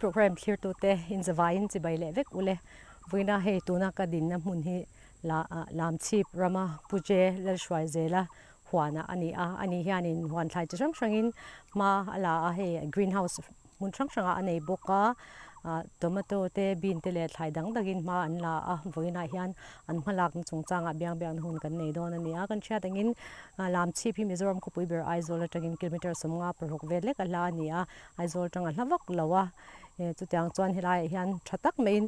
program clear to te in zawain chi bai lewek ule buina he tuna ka din na mun hi la lam chip rama puje lal shwai zela huana ani a ani hianin huan thlai chi sang sangin ma ala a he greenhouse mun sang sanga anei boka tomato te bin te le thlai dang dagin ma an la a. Voina hian an hmalak chung changa biang biang hun kan nei don ani a kan chat angin lam chi phi mizoram ko pui ber aizola tangin kilometer samnga par hok ve le ka la ni a. Aizol tanga hlawak lawa chu tiang chuan helai hian thatak mein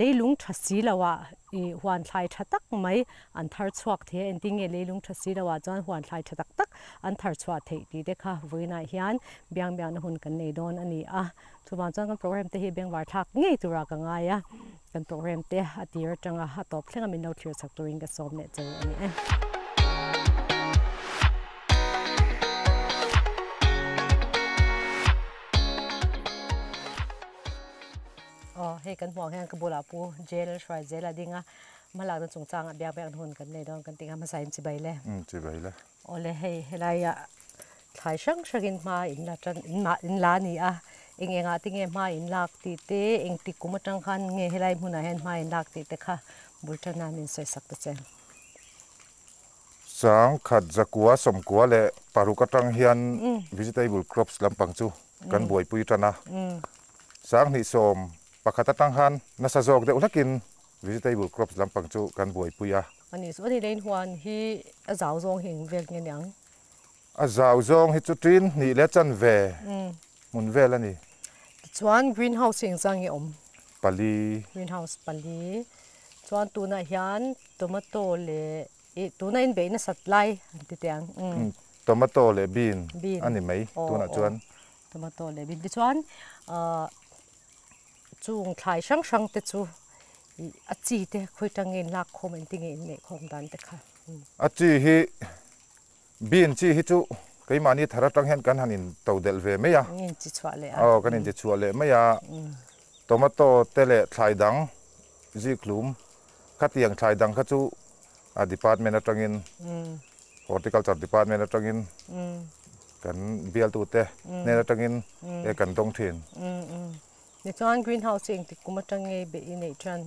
leilung thasi lawa i huan thlai thatak mai an thar chuak the en ting e leilung thasi lawa chuan huan thlai thatak tak an thar chua thei ti de kha voina hian biang biang na hun kan nei don ani a chuwan chuan kan program te hi beng war thak ngei tura ka nga ya kan program te atir tanga ha top thlenga min no thir chak turin ka som ne chu ani e oh he kan huang hang ka bula pu jail shrai jail adinga malak na chungchang abyak byak hun kan nei don kan tinga ma sain chi bai le um chi bai le ole he helai ya thai sang sagin ma in la tran in ma in la ni a eng enga tinge ma in lak ti te eng ti kuma tang khan nge helai huna hen ma in lak ti te kha. Bultana min soi sak ta chen sang khat zakua somkua le parukatang hian vegetable crops lampang chu. Kan buai pui tana sang ni som pakhata tang han na sa jok de ulakin vegetable crops lampang chu kan buai pui a ani so ni lein huan hi a zaw zong hing vel nge nyang a zaw zong hi chu tin ni le chan ve. Mun ve la ni chuan greenhouse hing zang hi om. Pali. Greenhouse pali. Chuan tuna hian tomato le e tuna in be na supply ti tiang um tomato le bean. Bean. ani mai tuna chuan. Tomato le bin ti chuan chung thlai sang sang te chu a chi te khoi tangin lak khom en tinge in ne khom dan te kha. A chi hi bean chi hi chu cái mà ni thara tang hen kan hanin to del ve me ya. Ngin chi chwa le a. Oh kan in je chu le me ya. Tomato te le thlai dang ji klum khatiang thlai dang kha chu a department atangin um horticulture department atangin kan bial tu te ne atangin e kan dong thin นี่ชอนกรีนเฮาส์เองติกุมาจังไงเบอินไอจัน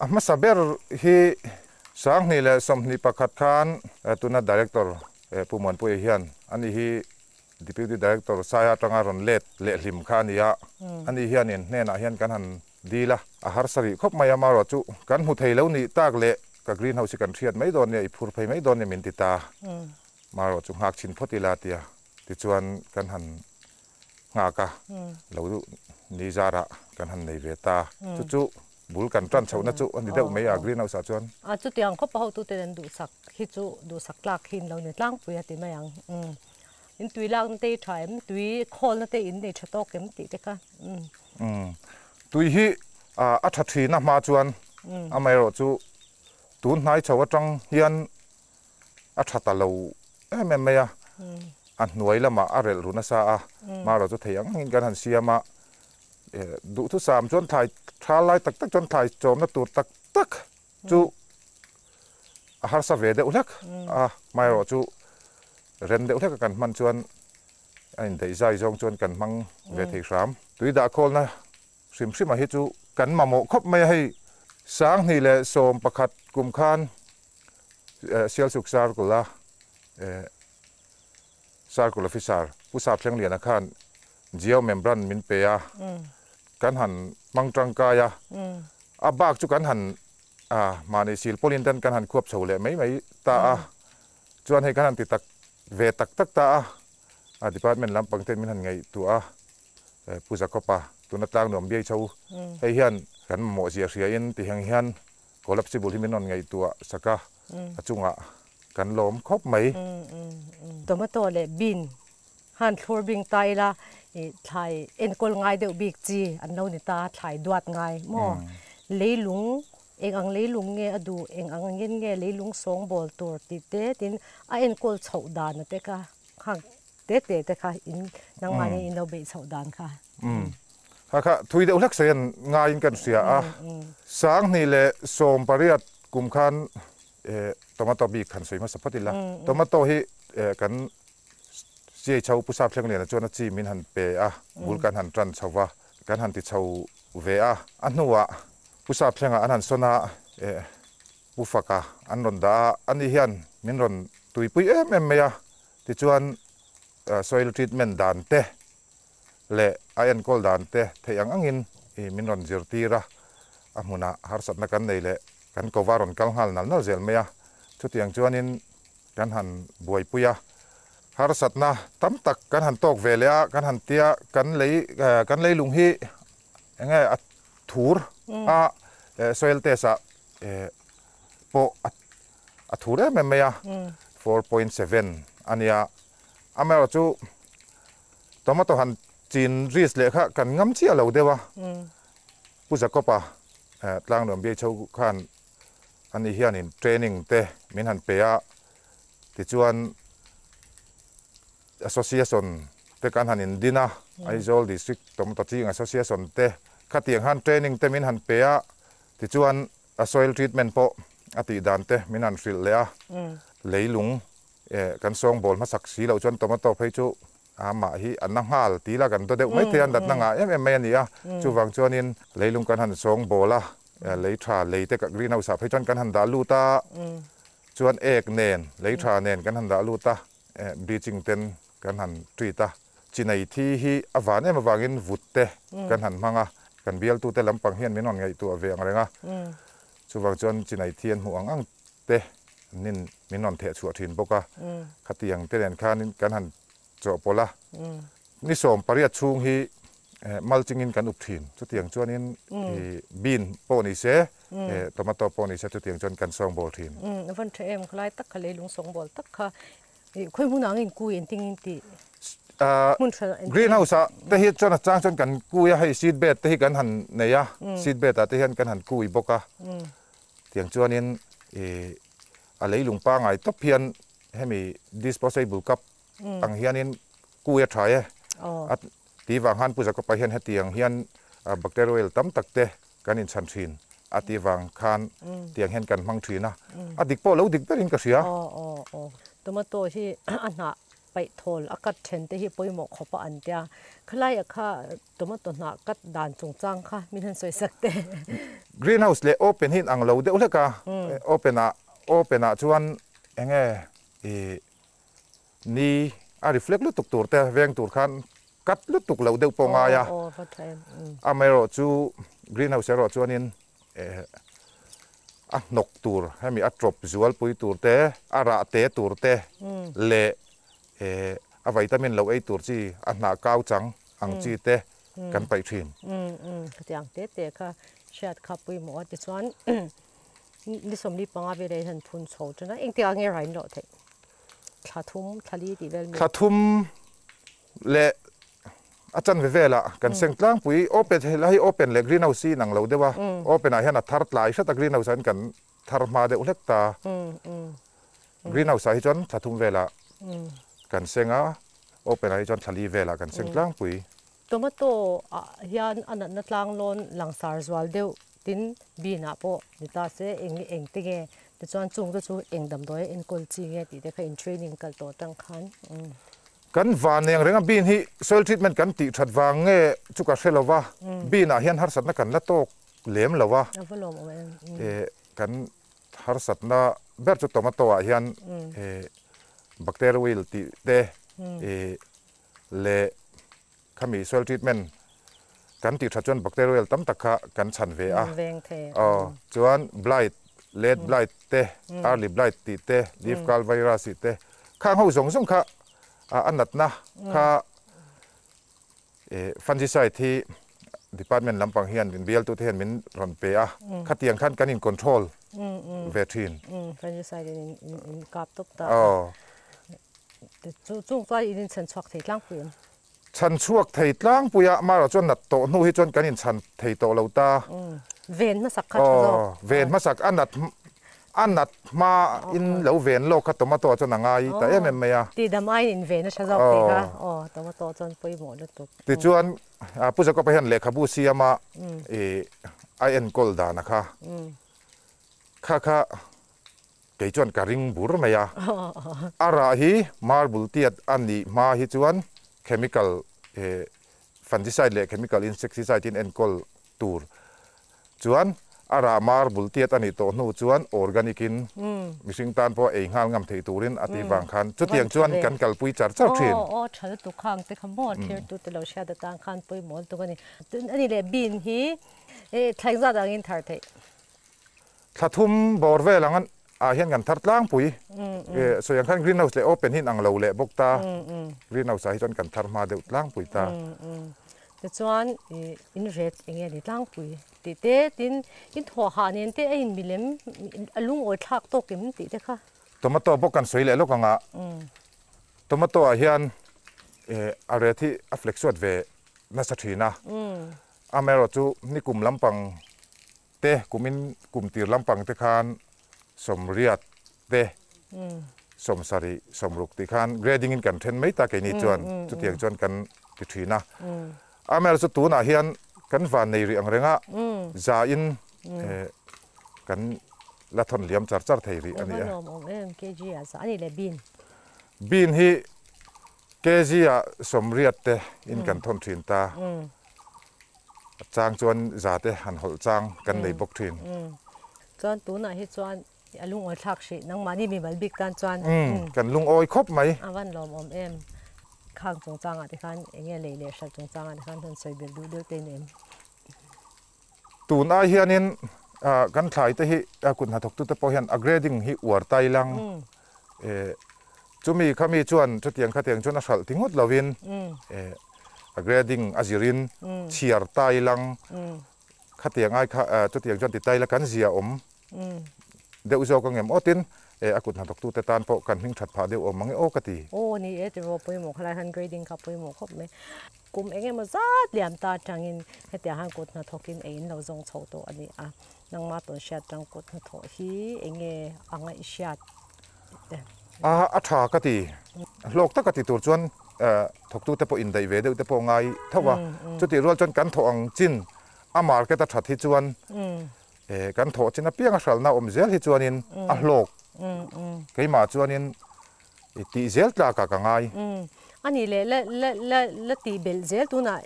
อะมาสับเบอร์ฮีสังนี่แหละสมนิปขัดขานตัวนั้นดีเรคเตอร์ผู้มันผู้เฮียนอันนี้ฮี deputy director saya tanga ron let le hlim khan ya ani hianin ne na hian kan han dila a har sari khop maya maro chu kan hu thei lo ni tak le ka green house kan thiat mai don ne i phur phei mai don ne min ti ta maro chu hak chin photila tia ti chuan kan han nga ka lo du ni zara kan han nei ve ta. Chu chu bul kan tran chho na chu ani deuh mai a greenhouse a chuan a chu tiang khop ho tu te den du sak hi chu du sak lak hin lo ni tlang pu ya ti mayang um in tui lak te thaim tui khol na te in nei thatok kem ti te Mm. tui hi a a tha thi na ma chuan a mai ro chu tun hnai chawa tang hian a tha ta lo em em ya an nuai lama a rel runa sa a ma ro chu theiang ngin kan han siama ดูทุสามจนถ่ายชาไลาตักตักจนถ่ายจอมนตูตักตักจูอาหารสเวเดอุลักอะไม่รอจูเรนเดอุลักกันมันชวนอันใดใจจงชวนกันมังเวทีสามตุยดาโคลนะซิมซิมาฮิจูกันมาโมคบไม่ให้สางนี่แหละโสมประคัดกุมขานเซลสุกซาร์กุลาซาร์กุลฟิซาร์ผู้สาบเชียงเหรียนะขานเจียวเมมบรันมินเปีย kan han mang trăng ca ya a bak chu kan han à mà này sil polin tan kan han khuap chho le mấy mấy ta a chuan hay kan han ti tak ve tak tak ta a a department lam pangten min han ngai tu a puja kopa tuna tlang nom biai chau. Hei hian kan mo zia ria in ti hang hian collapsible hi min non ngai tu a saka. Achunga kan lom khop mai tomato le bean han thlor bing tai la ไทยเอ็นกลง่ายเดี๋ยวบิกจีอันนู้นตาไทยดวดง่ายมอเลยลุงเองอังเลยลุงเงอดูเองอังเงี้ยเงเลยลุงสองบอลตัวติเตตินเอ็นกลเฉาดานนะเตค่ะข้างเตเตเตค่ะอินนางมานี่อินเราเบเฉาดานค่ะอืมฮะค่ะทุยเดี๋ยวลักเสียนง่ายกันเสียอะสังนี่แหละสมปริยัตกุมขันเอ่อตมาตบีขันสวยมาสัพพติละตมาตอฮิเอ่อกัน si chau pusap thleng le na chona chi min han pe a bul kan han tran chawa kan han ti chau ve a. Anuwa pusa phenga an han sona e bufaka an ron da ani hian min ron tuipui em em meya ti chuan soil treatment dan te le iron kol dan te theyang angin i min ron zirtira amuna har sat na kan nei le kan kovaron kal hal nal nal zel meya chutiang chuanin kan han buai puya har sat na tam tak kan han tok velea kan han tia kan lei kan lei lung hi enge a thur a soil te sa po a thur em em meya 4.7 ania amero chu tomato han chin ris le kha kan ngam chi alo dewa pu za kopa tlang dom be chau khan ani hian in training te min han pe a ti chuan association te kan han in dina aizol district tomato chi association te khatiang han training te min han pe a ti chuan a soil treatment po ati dan te min han fil le a leilung kan song bol ma sak si lo chuan tomato phei chu ama hi an na hal ti la kan to de mai te an dat na nga em em mai ni a chu wang chuan in leilung kan han song bola lei tha lei te ka greenhouse a phei chuan kan han da lu ta chuan ek nen lei tha nen kan han da lu ta bleaching ten กันหันตุยตาจีนไอที่ฮีอวานี่ยมวางินวุฒิกันหันมังอะกันเบียลตัวแต่ลำปังเฮียนไม่นอนไงตัวเวียงอะไรงี้ช่วังจนจีนไอเทียนหัวอังเตะนินไม่นอนเทะชัวทินปกะขัดเทียงเตะเดนข้านินกันหันจอปละนี่สมปริยัติชูงฮีมัลจิงินกันอุปถินชุดเตียงชวนนี้บินโปนิเซตมาตอโปนิเซชุดเตียงชวนกันสองบอลถินวันเทมคล้ายตักขเลยลุงสองบอลตักค่ะ khoi mu nang in ku in ting in ti greenhouse te hi chuan chang chuan kan ku ya hei seed bed te hi kan han nei ya seed bed a te hian kan han ku i boka tiang chuan in e a leilung pa ngai top hian hemi disposable cup ang hianin kuya thaye at ti wang han puja ko pa hian hetiang hian bacterial tam takte kanin chan thin ati wang khan tiang hian kan mang thina adik po lo dik berin ka sia ตัวมาตัวที่อันหนาไปทนอากาศเช่นที่ฮิปอยหมอกขบอันเดียคล้ายอะค่ะตัวมาตัวหนากัดด่านจงจังค่ะมีทันสวยสักเตะ greenhouse เลย open หินอังเลาเดียวเลยค่ะ open อะ open อะชวนเองเอนี่อะ reflect ลุตุกตัวแต่เวียงตัวขันกัดลุตุกเลาเดี๋ยวปงอายาอเมรอจู greenhouse เราชวนินเอ อันกตูรให้มีอัตรบจวลปุยตูรเตะอาระเตตูรเตะเละเออวิตามินเราไอตูรจีอันหนาก้าวจังอังจีเตะกันไปทีนอืมอืมอย่างเตเตะค่ะเชิดขับปุยหมอดิฉันนี่สมรีปังอาเวเรทันพุนโซจนะเองเตียงเงไรเนาะเตะขาทุ่มขาลีดีเวลมีขาทุ่มเละ อาจารย์เวเวล่ะกันเซ็งกลางปุ๋ยโอเปนให้โอเปนเล็กรีนเอาซีนังเราเดว่าโอเปนอะไรนะทาร์ตไลท์สักรีนเอาสันกันทาร์มาเดอุเล็กตากรีนเอาสายจนถ้าทุ่มเวลากันเซ็งอะโอเปนอะไรจนทะลีเวลากันเซ็งกลางปุ๋ยตัวมันตัวเฮีนอันนั้นตั้ลางลนหลังซาร์สวัลเดียวตินบีนับโอนี่ตาเสียเองนี่เองติเงแต่จวนจุงตัวจูเองดำด้วยเองกอลจีเงตีเด็กเขาเองเทรนนิ่งกันตัวตั้งคัน กันวานยังเรื่องบินที่ soil treatment กันติดถัดวางเงี้ยจุกเชลวะบินอาเฮียนฮาร์สัตนักกันละโตกเหลี่ยมละวะเออกันฮาร์สัตนาแบบจุดตัวมาตัวเฮียนเอแบคทีเรียติเตเอเลขมี soil treatment กันติดถัดจนแบคทีเรียตั้มตะขะกันฉันเวอะอ๋อจวนบลายเลดบลายเตอาร์ลีบลายติเตลีฟคาลไวรัสติเตข้างห้องสงสมค่ะ อันนัดนะข้าฟันจิไซที่ Department Lampang Hian bin Bial tut hen min ron pe a khatiang khan kanin control vetrin fan side in in kap tok ta oh chu chu ta in chan chuak thei tlang puin chan chuak thei tlang puya mara chon nat to nu hi chon kanin chan thei to lo ta ven ma sak khat zo ven ma sak anat อันนัดมาอินเหลวเวนโลกตัวมาตัวจนังายแต่เอ็มเมไม่อะตีดามายอินเวนใช่ไหมคะอ๋อตมาตัวจนไปหมดแล้วตุกตีจวนอาผู้จะก็ไปเห็นเลขาบูซีมาเอไอเอ็นกอลดานะคะค่ะค่ะเกี่ยจวนการิงบุร์ไม่อะอะไรฮีมาร์บุลตีดอันนี้มาฮิจวนเคมีคอลเอฟันดิไซด์เลเคมีคอลอินเสกซิไซด์อินเอ็นกอลตูร์จวน bul tiat ani to nu chuan organic in mishing tan po ei ngal ngam thei turin ati wang khan chu tiang chuan kan kal pui char char thin ô ô chal tu khang te khamo thir tu te lo sha da tang khan pui mol tu ni tun ani le bin hi e thlai za dang in thar thei thathum bor ve langan a hian kan thar tlang pui e so yang khan greenhouse le open hin ang lo le bok ta greenhouse a hi chuan kan thar ma deuh tlang pui ta จะจวนอินเรตเองเนี่ตั้งปุยติเตตินอินทัวหานี่เต้อินมิเลมลุงโอทักตกิมติเตค่ะตัวมาตัวพวกกันสวยเลยลูกงะตัวมาตัวเฮียนเอออะไรที่อัฟเล็กซ์วัดเวนัสถีนะอเมริกาจูนี่กลุ่มลำปังเตกลุ่มินกลุ่มตีลำปังเตคานสมเรียดเตสมสารีสมรุกติคานเกรดิงกันเทนไม่ตาเกนี่จวนจุดเตียงจวนกันติถีนะ amero chu tu na hian kan van nei ri ang renga za in e kan la thon liam char char thei ri ani a. kg a sa ani le bin. Bin hi kezia som riat te in kan thon thin ta. Chang chuan za te han hol chang kan nei bok thin. Chuan tu na hi chuan alung oi thak shi nang mani mi mal bik tan chuan. Kan lung oi khop mai. Awan lom om em ข้างตรงจางอะที่ขันเงี้ยเลยเลยชัดรงจางอะที่ขันท่านใส่เบลดูดือดเต็มเองตูน่าเฮียนินกันถ่ายแต่ฮิคุณหัถกตุตะพอเห็นอักเรดิ้งฮิอวดไตลังเอ่อจุมีขามีชวนจุดเตียงข้าเตียงชวนนักสั่งทิ้งหมดลาวินเอ่อักเรดิ้งอาจิรินเชียร์ไตลังข้าเตียงไอ้ขัอจุดเตียงชวนติดไตแล้วกันเสียอมเดี๋ยวอุจจาระเงี้ยมอติน เออกุดหันตกตูแต่ตานเพราะกันหิ้งถัดผาเดียวอมังเอโอกตีโอ้นี่เอจะว่าปุยหมกลายหันเกรดิงกับปุยหมกครบไหมกลุ่มเองมาซัดเหลี่ยมตาจังอินให้แต่หันกุดหัาทกินเองเราจงโชตัวอันนี้อะนังมาตัวเชียดจังกุดหัาทกีเองเออังไอเชียดอ่าอัฐากตีโลกตะกตีตัวจวนเอ่อทกตูแต่ปอินไดเวเดียแต่ปงไงเท่าว่าจุดที่รัวจนกันทองจินอามาร์ก็ตัดที่จวน kan tho chin a piang a hral na om zel hi chuanin a hlok keima chuanin ti zel tla ka ka ngai. Ani le la la la la ti bel zel tu na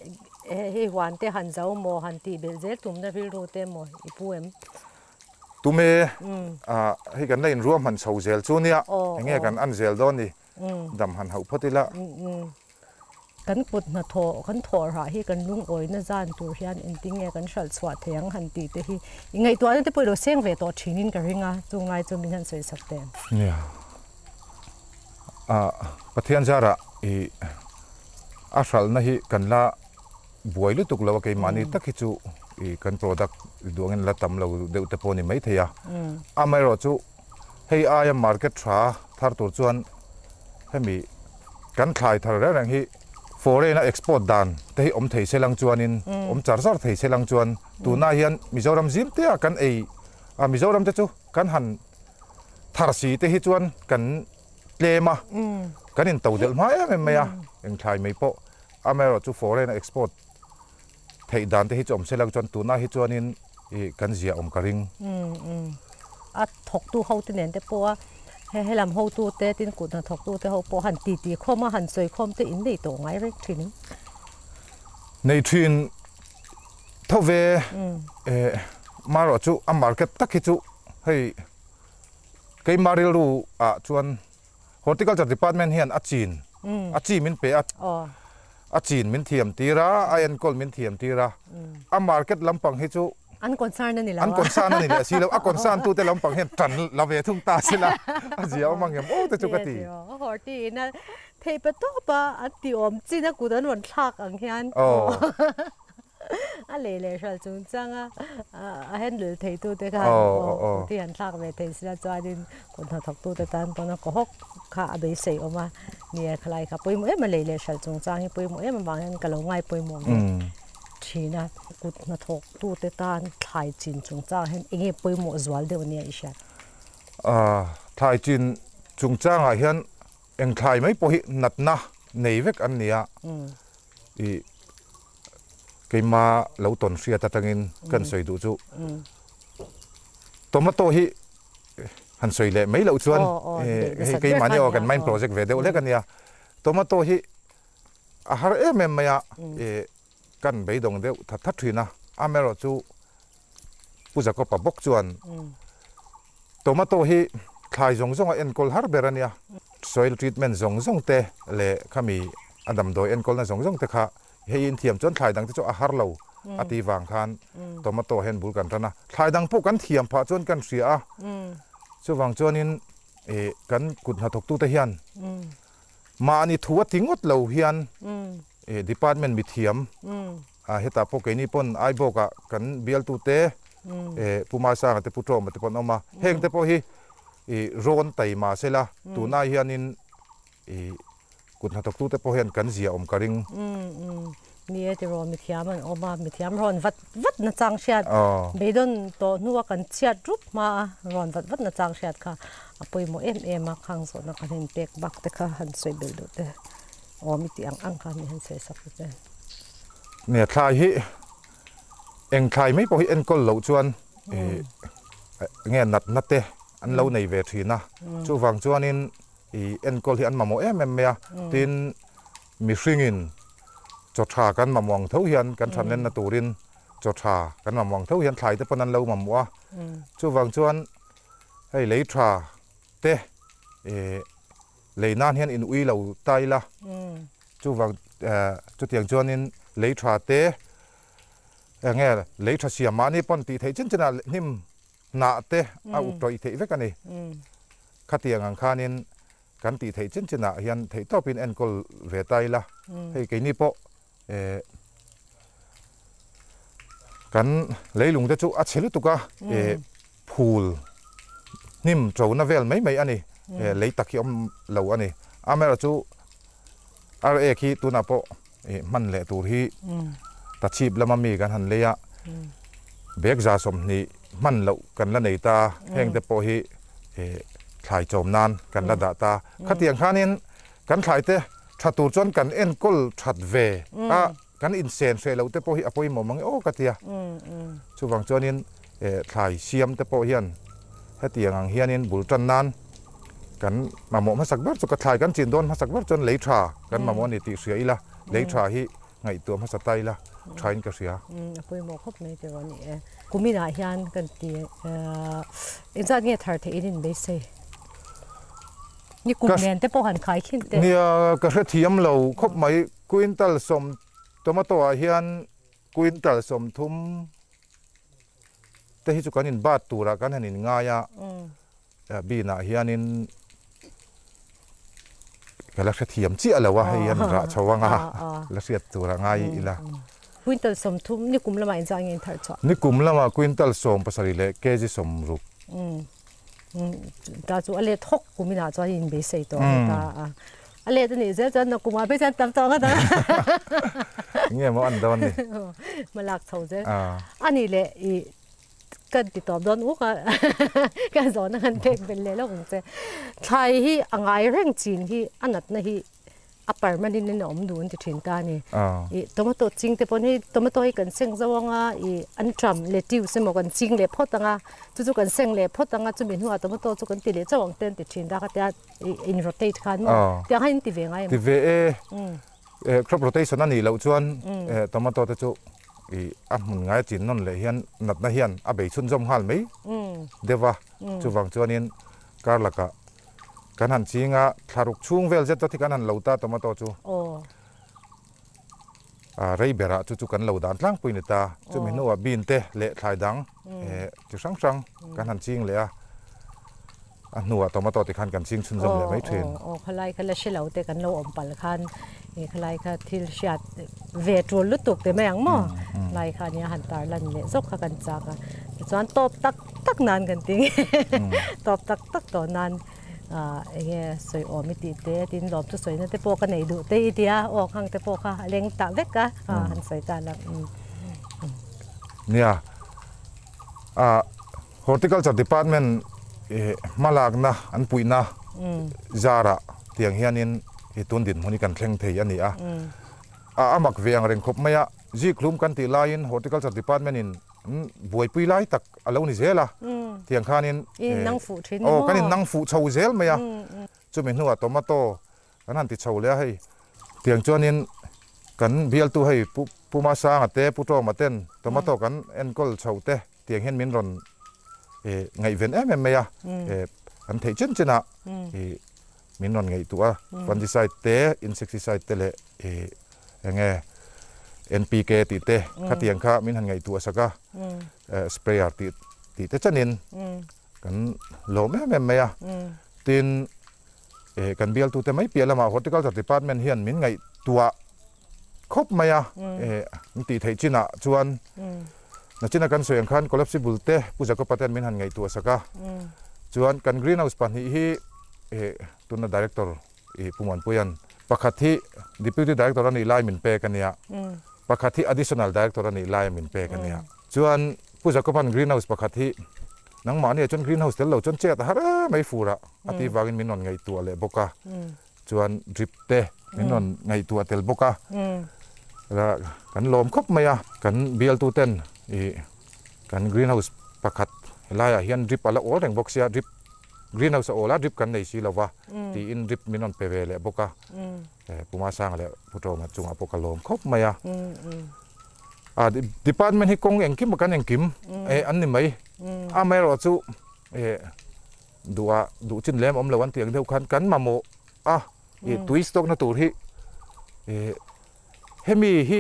he wan te han zau mo han ti bel zel tum na vil ro te mo i pu em. Tu me a hi kan nei ruam han chho zel chu nia. Nge kan an zel don ni. Dam han hau photila kan kut na tho kan tho ra hi kan lung oi na zan tur hian en ting nge kan shal chwa theng han ti te hi. Ingai to an te poi lo seng ve to thinin ka ringa chung lai chu min han soi sak te. Nia. A pathian zara i a hral na hi kan la buai lu tuk lawa ke mani tak hi chu i kan product duangin la tam lo deuh te pawni mai theya a. Mai ro chu hei aya market tha thar tur chuan hemi kan thlai thar re rang hi foreign export dan. Te om thei selang chuanin om char char thei selang chuan. Tu na hian mizoram zim te kan ei. A mizoram te chu kan han. Thar si te hi chuan kan tlema kan in to del mai em mai a. Eng thlai mai po. A mai ro chu foreign export thei dan te hi om selang chuan. Tu na hi chuanin i kan zia om ka ring. A thok tu ho te nen te po ให้ให้ลำหูตัวเต้ตินกุดนะทอกตัวเต้หูปอหันตีตีข้อมาหันสวยข้อมต้อินดีตัวไงเรื่องทีนี้ในทีนเทวีเออมาหรอจูอันมาร์เก็ตตักจูให้ใครมาเรียลูอะชวน horticulture department เฮียนอาจีนอาจีนมินเปีออาจีนมินเทียมตีระไอเอ็นกอลมินเทียมตีระอันมาร์เก็ตลำปังให้จู an concern na nila an kon san ani le si lo a san tu te lampang hian tan la ve thung ta sila a zia mang em o te chu ka ti horti na thei pa to pa an ti om chi na kudan wan thak ang hian o a le le shal chung chang a a hen lul thei tu te ka Ồ, ồ. ti han thak ve thei sila chwa din kun tha thok tu te tan to na ko hok kha adoi sei oma ni khlai kha poi mo em le le shal chung chang hi poi mo em bang hen ka lo ngai poi mo um thi na kut na thok tu te tan thai chin chung chang hen inge poi mo zwal de ni isha à thai chin chung chang a hian eng thai mai po hi nat na nei vek an nia i keima lo ton ria ta tangin kan soi du chu tomato hi han soi le mai lo chuan he keima khăn o kan main project ve de le kan nia tomato hi a har em em maya căn bấy đồng đấy thật thắt thủy na ame rồi chú u giờ có bà bốc chuan ừ. tomato hi khai rong rong en col har berania soil treatment giống giống te le khami adam doi en col na giống giống te kha. Hei in thiam chuan khai dang te chu a har lo ừ. a ti wang khan. Ừ. Tomato hen bul kan rana thay đằng po kan thiam pha chuan kan ria a. Cho vàng chuan in e kan kut na thok tu te hian. Ma ani thuwa ngót lâu hiền าอติวางคันตัวมาโตเห็นบุลกันนะคลายดังพวกกันเทียมพาจนกันเสียอืมช่วงจวนินเอกันกุดหาตกตู้เทียนอืมมาอันนี้ทัวทิ้งดเหล่าเฮียนอืมเอ department มีเทียมอืมอ่าเฮตาพวกนี้ปนไอบอกะกันเบียลตูเตอืมเอผู้มาสร้างแต่ผู้โจมแต่ปนออกมาเฮงแต่พอฮีเอโรนไตมาเสละตัวนายเฮียนินเอกุดหาตกตู้แต่พอเห็นกันเสียอมกระริงอืมอืมนี่จะรอมีเทียมมันออกมามีเทียมร้อนวัดวัดนะจังเชียดอ๋อเบดอนตัวนัวกันเชียดรูปมาร้อนวัดวัดนะจังเชียดค่ะอปุยโมเอ็มเอ็มมาขังสนะกันเห็นเปกบักแต่ค่ะหันสวยเบลดูเต อ๋อมีตีอังอังค่ะมีหันสวยสักเต เนี่ยคลายฮีเอ็งคลายไม่พอฮีเอ็นก็เหล่าจวนเอเงี้ยนัดนัดเตอันเหล่าในเวทีนะจู่ฟังจวนนินอีเอ็นก็ที่อันมาโมเอ็มเอ็มเมียตินมีฟริงิน จดชากันมามองเท่าเฮียนกันทันเล่นนาตูรินจดชากันมามองเท่าเฮียนถ่ายแต่ปนันเรามามัวจู่วังจวนให้เลยทราเตเอเลยนานเฮียนอินอุยเราตายละ อืม จู่วังเอ่ lấy nan hiện in uy lâu tay là chú vào chú tiếng cho nên lấy trà tế nghe lấy trà xìa mà nếp bọn tí thấy chân chân là nìm nạ tê à ụt mm. rồi thấy vết cái này mm. khá tiếng ngang khá nên cán tí thấy chân chân là hiện thấy tao pin en col về tay là mm. hay cái nếp bộ cán lấy lùng cho chú à chế lúc tụ cả phùl nìm trâu nó về mấy mấy anh này lấy tắc khi ông lâu anh em à, là chú à, ở đây khi tu nạp bộ mặn lệ tu hi ừ. ta chip làm mì gan hẳn lấy ạ việc ra sớm thì mặn lâu gần là này ta ừ. hẹn tập bộ hi thải chồm nan gần là ừ. đã ta. Khát tiền khá nên gần thải thế thật tu chân gần en cốt thật về. À gần in sen sẽ lâu tập bộ hi à, apoi mồm mang ô cái tia chú vàng cho nên thải xiêm tập bộ hiền. Hết tiền hàng hiền nên bùn chân nan kan mamo ma sakbar chu ka thai kan chin don ma sakbar chon lei tha kan mamo ni ti sia ila lei tha hi ngai tu ma sa tai la thain ka sia apoi mo khop nei te wani e kumi na hian kan ti e za nge thar the in be se ni kum nen te po han khai khin te ni ka hre thiam lo khop mai quintal som tomato a hian quintal som thum te hi chu kan in bat tura kan han in nga ya. Bi na hian in กันละดาตาขัดเตียงข้านินกันถ่ายเตะ ชัดตูจนกันเอ็นกอลชัดเวอ่ะกันอินเซนเซลแต่พอฮีอพอยมองโอ้กะเตีย อืมอืม ชูวังจวนินเอ่อถ่ายเสียมแต่พอเฮียนให้เตียงอังเฮียนินบุลจันนานกันมาหมอมาสักบัดสุกถ่ายกันจินโดนมาสักบัดจนเลยทรากันมาหมอนี่ติเสียอีละเลยทราฮีไงตัวมาสไตละทรายก็เสีย อืมอปุยโมครบไม่จะรอนี่เอกูมีหลายยันกันตีเอ่ออินซาเงี้ยทาร์เทอินเบสเซนี่กูเมนแต่พอหันขายขึ้นแต่ เนี่ยกระเทียมเราครบไหมควินตัลสมตัวมาตัวเฮียนควินตัลสมทุมแต่ที่สุกันนินบาทตัวละกันหันินง่ายะ อืม เอ่อบีน่ะเฮียนินก็ลักษเทียมเจียแล้วว่าให้ยันระชาวงาลักเสียตัวละง่ายอีละ วินเตอร์สมทุมนี่กุมละมาอินซาเงี้ยทาร์ชอ นี่กลุ่มละมาควินตัลสมภาษาเลเกจิสมรุก อืมอืมกาจูอะไรทกกูมีหน้าจออินเบสเซตัวตาอ่ะอะไรตัวนี้เจ้าจะนักกูมาไปจันตามตองกันนะ เงี้ยมันอันดอนนี่ มาลักเท่าเจ้ อ่า อันนี้แหละอี กันติดต่อดอนอุกอะกันสอนกันเพกเป็นเลยแล้วคงจะไทยที่อ่างไอเร่งจีนที่อันนั้นนะที่อัปเปอร์มันนี่เนี่ยอมดูอันที่ถินตานี่อ่าอีตัวมาตัวจริงแต่ปนให้ตัวมาตัวให้กันเซ็งจะว่างอะอีอันทรัมเลติวสมอกันจริงเลยพอตังอะจู่จู่กันเซ็งเลยพอตังอะจู่มีหัวตัวมาตัวจู่กันติเลยจะวางเต้นติดถินตาก็แต่อินโรเตทกันมั้งแต่ให้ติเวงไงทีเวเอเอ่อครบโรเตชันนั่นนี่เราชวนเอ่อตอมาตัวตะจุอีอะมันง่ายจิ i ừ. ừ. a hmun ngai chin non le hian nat na hian a bei chun jom hal mai dewa chuwang chuanin karlaka kan han chinga tharuk chung vel jet to kan han lota tomato chu a rei bera chu chu kan lo dan tlang puinita chu mi no a bin te le thlai dang e ừ. chu sang sang kan han ching le a กช่วงเวลเจตที่กันหันเหลาตาตอมาตัวจูโอ้อ่าไรเบระจู่ๆกันเหลาดานตั้งปุยนิตาจู่มีนัวบินเตเละทายดังเอ่อจุสังสังกันหันชิงเลยอะอะนัวตอมาตัวที่คันกันชิงชุนจอมเลยไม่เทรนโอ้ขลายขลายเชลาแต่กันเราอมปัลคันนี่ขลายค่ะที่ชาดเวทรลุตุกแต่ไม่ยังมั่ลายค่ะเนี่ยหันตาลันเนี่ยซกกันจากอะจวนตบตักตักนานกันติงตบตักตักต่อนานอ่าเงี้ยสวยออมิติเตตินหลอมทุสวยนั่นแต่พอกันไหนดูเตอีเดียออกข้างแต่พอค่ะเล็งตาเวกกะอ่าหันใส่ตาละอืมเนี่ยอ่า horticulture department malak na an pui na mm. zara tiang hianin hi tun din moni kan thleng thei ani a a amak veang reng khop maya. Ji khlum kan ti lain horticulture department in mm, buổi pui lai tak alo ni zela. Tiang khanin eh, nang fu thin oh kanin nang fu chau zel maya. Chu min nuwa tomato kan han ti chau le hei. Tiang chuanin kan bial tu hei puma sang ate puto maten tomato kan enkol chau te. Tiang hen min ron ngày ven em à? ừ. em ya an thei chen chena mình non ngày tua fungicide te insecticide lệ. Le nghe NPK ti te ừ. khatiang kha mình han ngày tua saka ừ. sprayer à, ti ti te chanin kan lo me me me à. ya tin kan bial tu te mai pialama horticulture department hian mình ngày tua khop maya ti thei china chuan นาจินักันสวยขันคอเล็บสิบุลเต้ผู้จักรพัฒน์มินหันไงตัวสักะจวนกันกรีนเอาสปานฮีฮีเอตุนน่ะดีเรคเตอร์เอผู้มันพูยันปกติดีพิวตี้ดีเรคเตอร์นี่ไล่มินเปกันเนี่ยปกติอดิชันลดีเรคเตอร์นี่ไล่มินเปกันเนี่ยจวนผู้จักรพัฒน์กรีนเอาสปกตินังหมาเนี่ยจนกรีนเอาส์เตลเราจนเจ็ดฮะไม่ฟูระอธิวากินมินนนไงตัวเลยบกะจวนดริปเต้มินนนไงตัวเตลบกะแล้วกันลมครบไม่อะกันเบียลตูเต้น กัน greenhouse ประคัดลายเฮียนดริปอะไรโอ้แรงบอกเสียดริบ greenhouse โอ้ละริปกันในสีละวะตีอินดริปมินอนเปเวเลยบกะเออปูมาสร้างเลยพุทโธมาจุงอปกะลมครบไหมอะอ่าดิพาร์ตเมนต์ฮิคกงเองกิมกันเองกิมเอออันนี้ไหมอ่าไม่รู้จูเออดูอะดูชิ้นเล่มอมเลวันเตียงเดียวกันกันมาโมอะอีตุยสต็อกนัะตัวที่เออเฮมีฮิ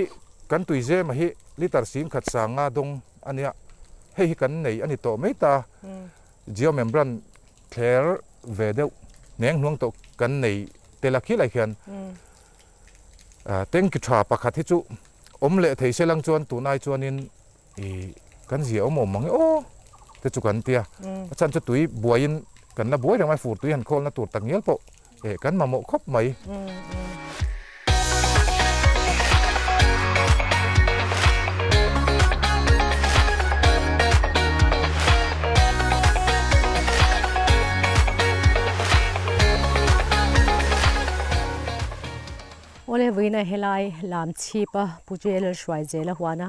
กันตุยเจมาฮิ litar sim khat sanga dong ania. Hei hi kan nei ani to mai ta. Geo membran clear ve deu neng nuang to kan nei tela khi lai khian a teng ki tha pakhat hi chu. Om le thei selang chuan tu nai chuan in. I kan zia om om mang o te chu kan tia. Chan chu tui buain kan na buai rang mai fur tui han khol na tur tangial po. E kan ma mo khop mai ole vina helai lam chi pa puje shwai jela hwana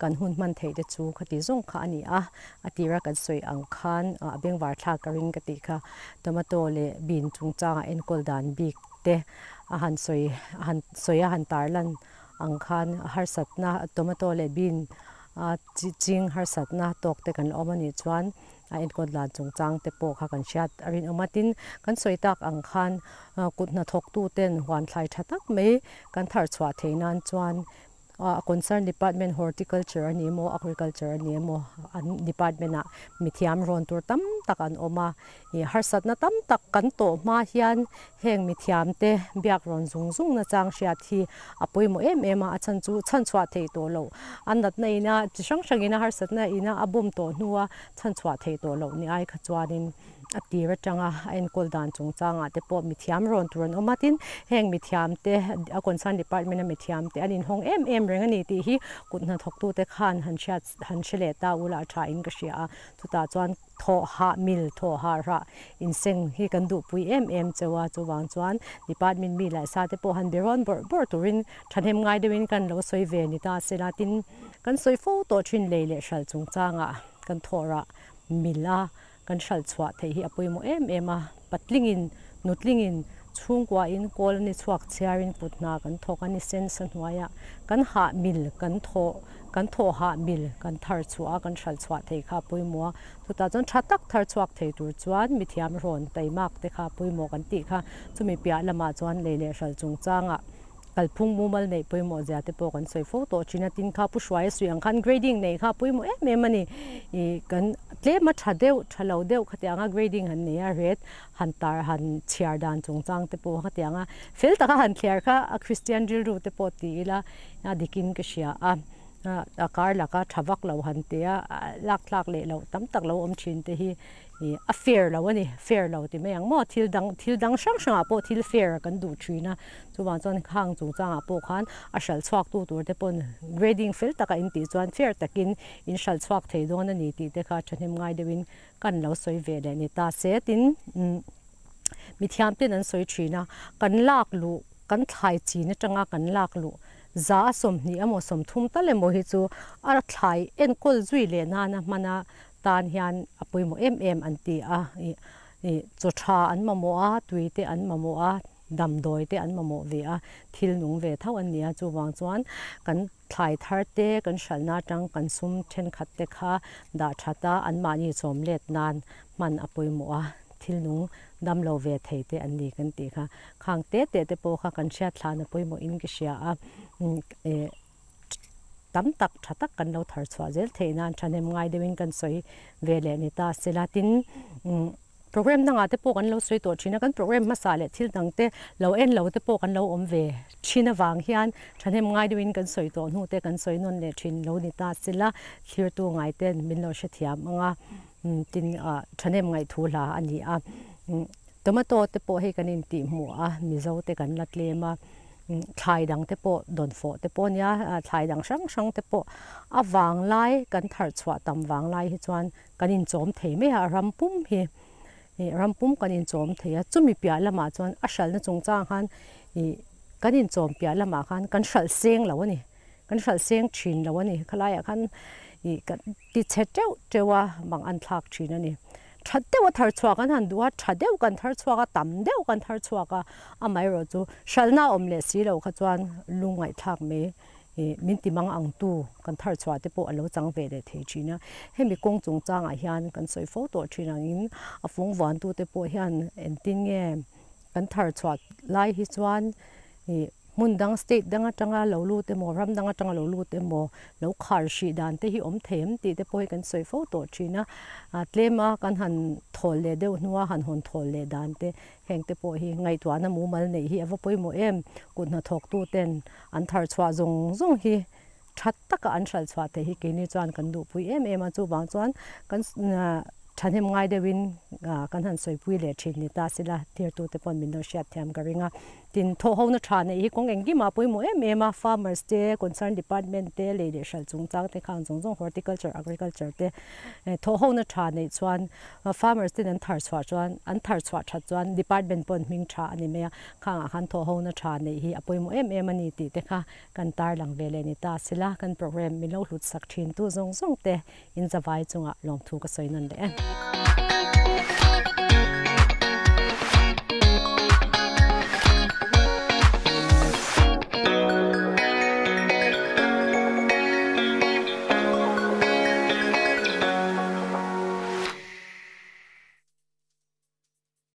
kan hun man thei de chu khati zong kha ani a atira kan soi ang khan a beng war tha karin ka ti kha tomato le bin chung cha en kol dan bik te a han soi han soya han tarlan ang khan har satna tomato le bin a ching har satna tok te kan omani chuan a in kod la chung chang te po kha kan shat arin amatin kan soitak ang khan kut na thok tu ten wan thlai thatak me kan thar chwa theinan chuan concern department horticulture ani mo agriculture ani mo an department a mithiam ron tur tam tak an oma e har sat na tam tak kan to ma hian heng mithiam te biak ron zung zung na chang sha thi apoi mo em em a chan chu chan chwa thei to lo an nat nei na chi sang sang ina har sat na ina abum to nuwa chan chwa thei to lo ni ai kha chuanin tira changa en kol dan chung changa te po mithiam ron turan omatin heng mithiam te a concern department a mithiam te anin hong em em reng ani ti hi kutna thok tu te khan han chat han chele ta ula tha in ka sia tu ta chuan tho ha mil tho ha ra in seng hi kan du pui em em chewa chuwang chuan department mi la sa te po han beron bor bor turin thanem ngai dewin kan lo soi ve ni ta selatin kan soi photo thin le le shal chung changa kan thora mila kan shal chwa the hi apoi mo em em a patling in nutling in chung kwa in kol ni chuak chiarin putna kan thok ani sen san huaya kan ha mil kan tho kan tho ha mil kan thar chua kan shal chwa the kha poi mo tu ta chon thatak thar chuak the tur chuan mithiam ron taimak te kha poi mo kan ti kha chumi pia lama chuan le le shal chung changa kalphung mumal nei poimo jate po kan soifo to china tin kha pu shwai su yang khan grading nei kha poimo e me mani e kan tle ma tha deu thalo deu khatya nga grading han ne ya red han tar han chiar dan chung chang te po khatya nga fel ta han clear kha a christian dil ru te po ti la na dikin ka shia a a kar la ka thavak lo han te ya lak lak le lo tam tak lo om chin te hi a fair lo ani fair lo ti me ang mo thil dang thil dang sang sang po thil fair kan du chi na chu wan chon khang chu chang po khan a shal chhuak tu tur te pon grading fel taka in ti chuan fair takin in shal chhuak thei don ani ti te kha thanim ngai dewin kan lo soi ve le ni ta se tin mi thiam te nan soi chi na kan lak lu kan thai chi na tanga kan lak lu za som ni amo som thum ta le mo hi chu ar thai en kol zui le na na mana tan hian apui mo em em an ti a i chu tha an ma mo a tui te an ma mo a dam doi te an ma mo ve a thil nung ve thau an nia chu wang chuan kan thlai thar te kan shalna tang kan sum then khat te kha da thata an ma ni chom let nan man apui mo a thil nung dam lo ve thei te an ni kan ti kha. Khang te te te po kha kan sha thla na poi mo in ki sha a mm, e tam tak tha tak kan lo thar chwa zel thei nan thanem ngai dewin kan soi ve le ni ta selatin program na nga te po kan lo soi to thina kan program ma sa le thil dang te lo en lo te po kan lo om ve thina wang hian thanem ngai dewin kan soi to nu te kan soi non le thin lo ni ta sila thir tu ngai ten min lo she thiam anga tin a thanem ngai thu la ani a tomato te po he kan in ti mu a mi zo te kan lat le ma thai dang te po don fo te po nia thai dang sang sang te po. A wang lai kan thar chwa tam wang lai hi chuan kan in chom thei me ha ram pum hi. E, ram pum kan in chom thei a chumi pia lama chuan a shal na chung chang han. E, kan in chom pia lama khan kan shal seng lo ni kan shal seng thin lo ni khalaya khan e, ti che teu tewa mang an thak thin ani. Thateu thar chwa kan han duwa thadeu kan thar chwa ka tam deu kan thar chwa ka amai ro chu hral na om le si lo kha chuan lungai thak me min ti mang ang tu kan thar chwa te po alo chang ve le the china he mi kong chung chang a hian kan soi pho to thina in a phung wan tu te po hian en tin nge kan thar chwa lai hi chuan mun dang state dang atanga lo lu te mo ram dang atanga lo lu te mo lo khar shi dan te hi om them ti te poi kan soi pho to china tle ma kan han thol le de nuwa han hon thol le dan te heng te po hi ngai twa na mu mal nei hi ava poi mo em. Kun na thok tu ten an thar chwa zong zong hi chat tak an chal chwa te hi ke ni chuan kan du pui em. Em a chu bang chuan kan chan hem ngai de win kan han soi pui le thin ni ta sila tier tu te pon min no shat tham garinga tin tho ho na tha ne hi kong eng gi ma pui mo em ema farmers te concern department te le de shal chung chang te khang chung chung horticulture agriculture te eh, tho ho na tha ne chuan uh, farmers te an thar chwa chuan an thar chwa tha chuan department pon ming tha ani me kha han tho ho na tha ne hi apoi mo em em ani ti te kha kan tar lang ve le ni ta sila kan program mi lo hlut sak thin tu zong zong te in zawai chunga lom thu ka soinan le.